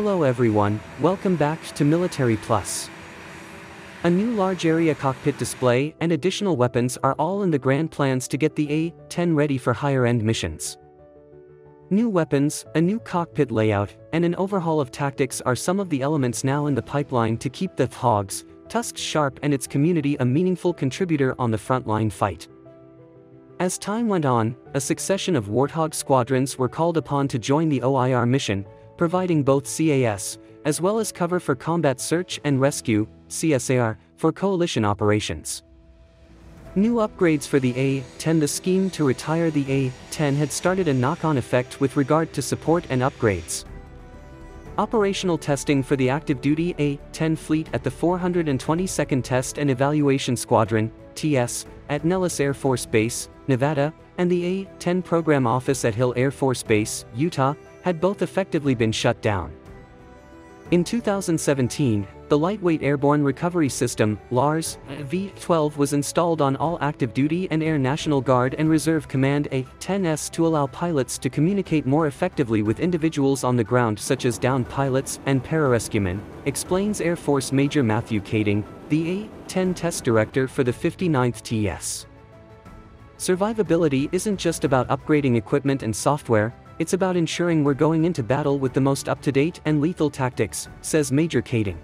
Hello everyone, welcome back to Military Plus. A new large area cockpit display and additional weapons are all in the grand plans to get the A-10 ready for higher-end missions. New weapons, a new cockpit layout, and an overhaul of tactics are some of the elements now in the pipeline to keep the Hawg's, Tusks sharp and its community a meaningful contributor on the frontline fight. As time went on, a succession of Warthog squadrons were called upon to join the OIR mission, providing both CAS, as well as cover for combat search and rescue, CSAR, for coalition operations. New upgrades for the A-10 The scheme to retire the A-10 had started a knock-on effect with regard to support and upgrades. Operational testing for the active-duty A-10 fleet at the 422nd Test and Evaluation Squadron, TES, at Nellis Air Force Base, Nevada, and the A-10 Program Office at Hill Air Force Base, Utah, had both effectively been shut down. In 2017, the Lightweight Airborne Recovery System, LARS, V-12 was installed on all active duty and Air National Guard and Reserve Command A-10S to allow pilots to communicate more effectively with individuals on the ground such as downed pilots and pararescuemen, explains Air Force Major Matthew Kading, the A-10 test director for the 59th TES. Survivability isn't just about upgrading equipment and software, it's about ensuring we're going into battle with the most up-to-date and lethal tactics, says Major Kading.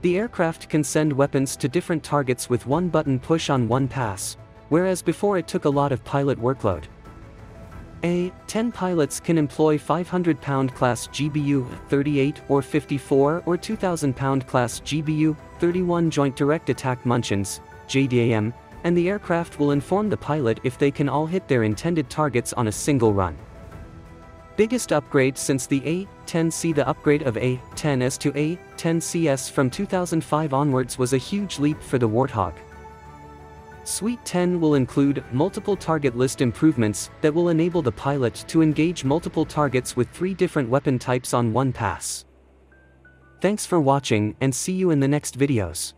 The aircraft can send weapons to different targets with one button push on one pass, whereas before it took a lot of pilot workload. A 10 pilots can employ 500 pound class GBU 38 or 54 or 2000 pound class GBU 31 Joint Direct Attack Munitions, JDAM, and the aircraft will inform the pilot if they can all hit their intended targets on a single run. Biggest upgrade since the A-10C The upgrade of A-10S to A-10CS from 2005 onwards was a huge leap for the Warthog. Suite 10 will include multiple target list improvements that will enable the pilot to engage multiple targets with three different weapon types on one pass. Thanks for watching and see you in the next videos.